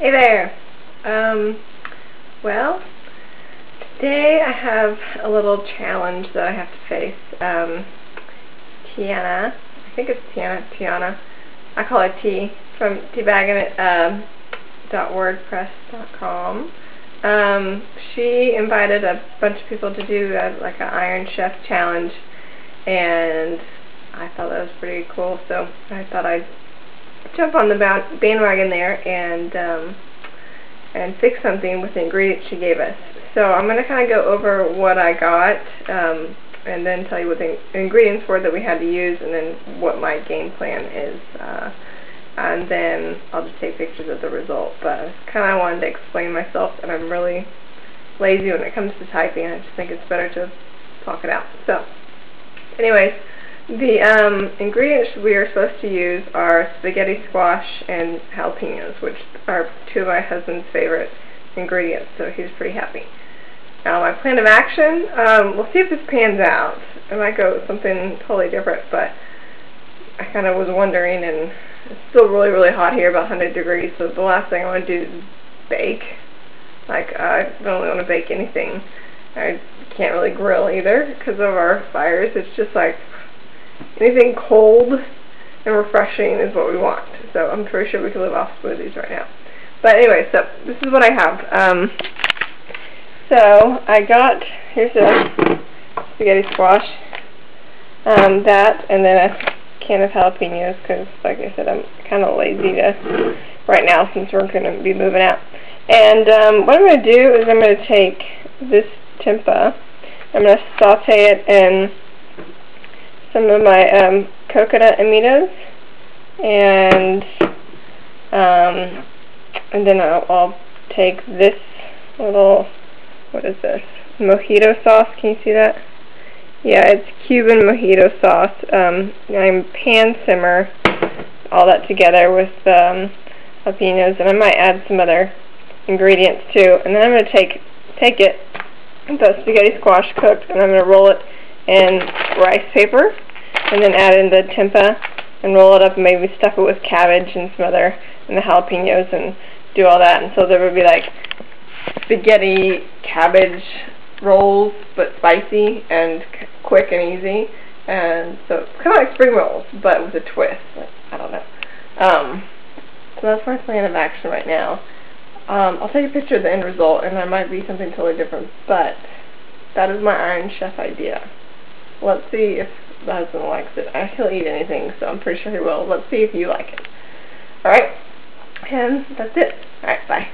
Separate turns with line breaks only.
Hey there. Um, well, today I have a little challenge that I have to face. Um, Tiana, I think it's Tiana, Tiana, I call her T, from teabaggingit.wordpress.com. Um, um, she invited a bunch of people to do a, like an Iron Chef challenge, and I thought that was pretty cool, so I thought I'd jump on the bandwagon there and um, and fix something with the ingredients she gave us. So I'm going to kind of go over what I got um, and then tell you what the ingredients were that we had to use and then what my game plan is. Uh, and then I'll just take pictures of the result. But kind of wanted to explain myself and I'm really lazy when it comes to typing. I just think it's better to talk it out. So anyways, the um, ingredients we are supposed to use are spaghetti squash and jalapenos, which are two of my husband's favorite ingredients, so he's pretty happy. Now my plan of action, um, we'll see if this pans out. I might go something totally different, but I kind of was wondering, and it's still really, really hot here, about 100 degrees, so the last thing I want to do is bake. Like, I don't really want to bake anything. I can't really grill either because of our fires. It's just like anything cold and refreshing is what we want. So I'm pretty sure we can live off smoothies right now. But anyway, so this is what I have. Um, so I got, here's a spaghetti squash, um, that, and then a can of jalapenos, because like I said, I'm kind of lazy to, right now since we're going to be moving out. And um, what I'm going to do is I'm going to take this tempeh, I'm going to saute it in some of my um, coconut aminos and um, and then I'll, I'll take this little what is this? Mojito sauce can you see that? Yeah it's Cuban mojito sauce um, I'm pan simmer all that together with um, jalapenos and I might add some other ingredients too and then I'm going to take take it the spaghetti squash cooked and I'm going to roll it in rice paper and then add in the tempeh and roll it up and maybe stuff it with cabbage and some other and the jalapenos and do all that and so there would be like spaghetti cabbage rolls but spicy and quick and easy. And so it's kind of like spring rolls but with a twist I don't know. Um, so that's my plan of action right now. Um, I'll take a picture of the end result and that might be something totally different but that is my Iron Chef idea let's see if the husband likes it. I, he'll eat anything, so I'm pretty sure he will. Let's see if you like it. Alright, and that's it. Alright, bye.